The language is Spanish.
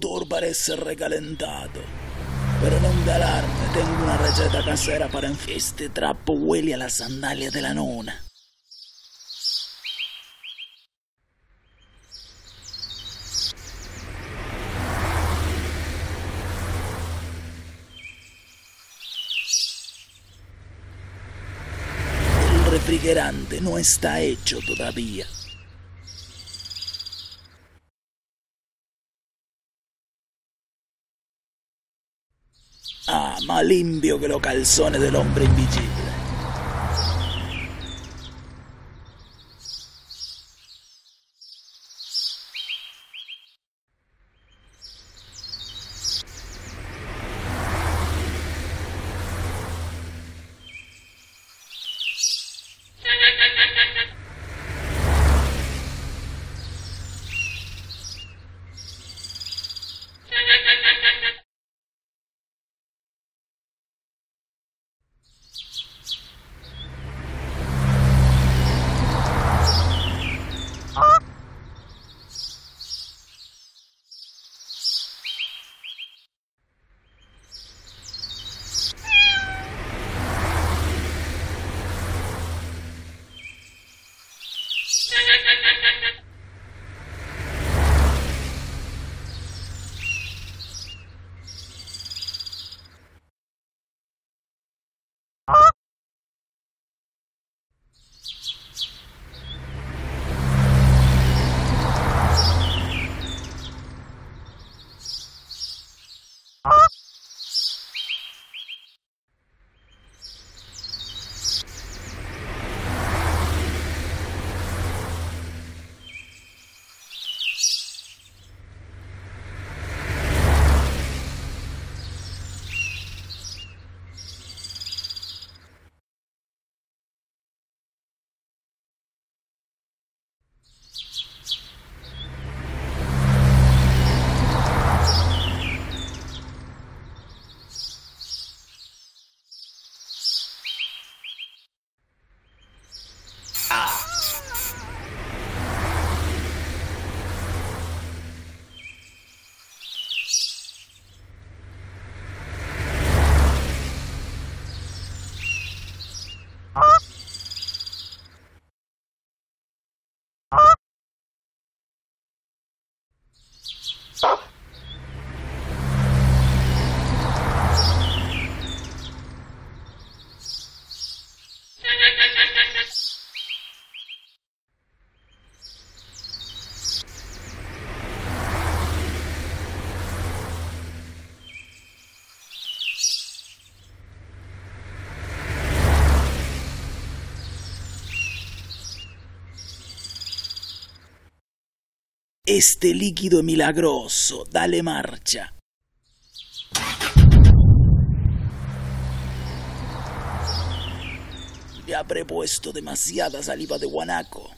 motor parece recalentato. Pero non de alarme, tengo una receta casera para enfriar. Este trapo huele a la sandalia de la nona. El refrigerante no está hecho todavía. Ah, más limpio que los calzones del hombre invisible. Este líquido milagroso, dale marcha. Le ha prepuesto demasiada saliva de guanaco.